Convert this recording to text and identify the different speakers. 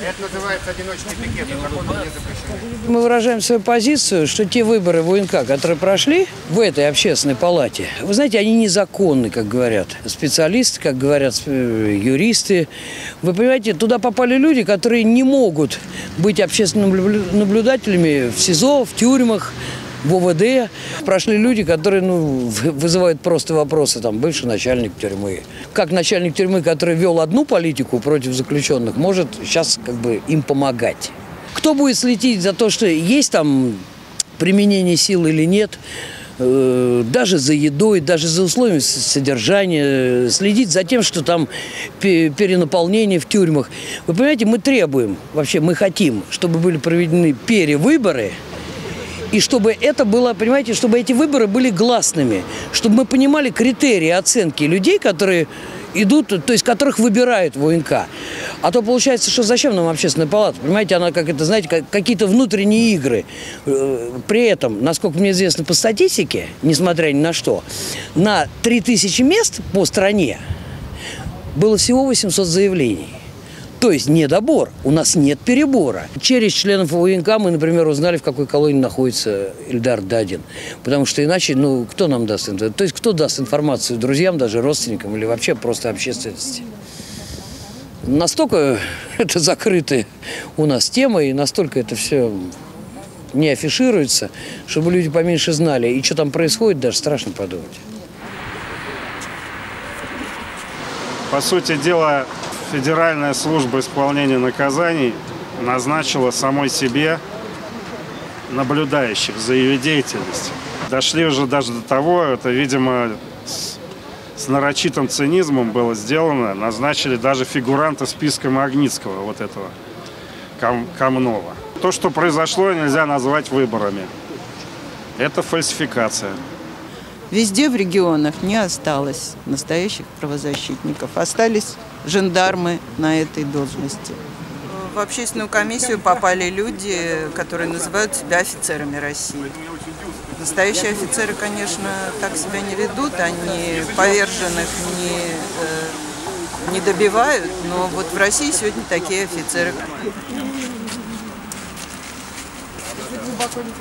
Speaker 1: Это называется одиночный пикет, законом не запрещено.
Speaker 2: Мы выражаем свою позицию, что те выборы в УНК, которые прошли в этой общественной палате, вы знаете, они незаконны, как говорят специалисты, как говорят э, юристы. Вы понимаете, туда попали люди, которые не могут быть общественными наблю- наблюдателями в СИЗО, в тюрьмах, в ОВД. Прошли люди, которые ну, вызывают просто вопросы. Там, бывший начальник тюрьмы. Как начальник тюрьмы, который вел одну политику против заключенных, может сейчас как бы им помогать. Кто будет следить за то, что есть там применение сил или нет, э, даже за едой, даже за условиями содержания, э, следить за тем, что там пе- перенаполнение в тюрьмах. Вы понимаете, мы требуем, вообще мы хотим, чтобы были проведены перевыборы, и чтобы это было, понимаете, чтобы эти выборы были гласными, чтобы мы понимали критерии оценки людей, которые идут, то есть которых выбирают в. А то получается, что зачем нам общественная палата? Понимаете, она как это, знаете, как, какие-то внутренние игры. Э, При этом, насколько мне известно по статистике, несмотря ни на что, на 3000 мест по стране было всего 800 заявлений. То есть недобор, у нас нет перебора. Через членов УНК мы, например, узнали, в какой колонии находится Ильдар Дадин. Потому что иначе, ну, кто нам даст информацию? То есть кто даст информацию друзьям, даже родственникам или вообще просто общественности? Настолько это закрытая у нас тема, и настолько это все не афишируется, чтобы люди поменьше знали. И что там происходит, даже страшно подумать.
Speaker 3: По сути дела, Федеральная служба исполнения наказаний назначила самой себе наблюдающих за ее деятельностью. Дошли уже даже до того, это, видимо, с, с нарочитым цинизмом было сделано, назначили даже фигуранта списка Магнитского, вот этого Кам- Камнова. То, что произошло, нельзя назвать выборами. Это фальсификация.
Speaker 4: Везде в регионах не осталось настоящих правозащитников. Остались жандармы на этой должности. В общественную комиссию попали люди, которые называют себя офицерами России. Настоящие офицеры, конечно, так себя не ведут, они поверженных не, э, не добивают, но вот в России сегодня такие офицеры.
Speaker 5: Глубоко не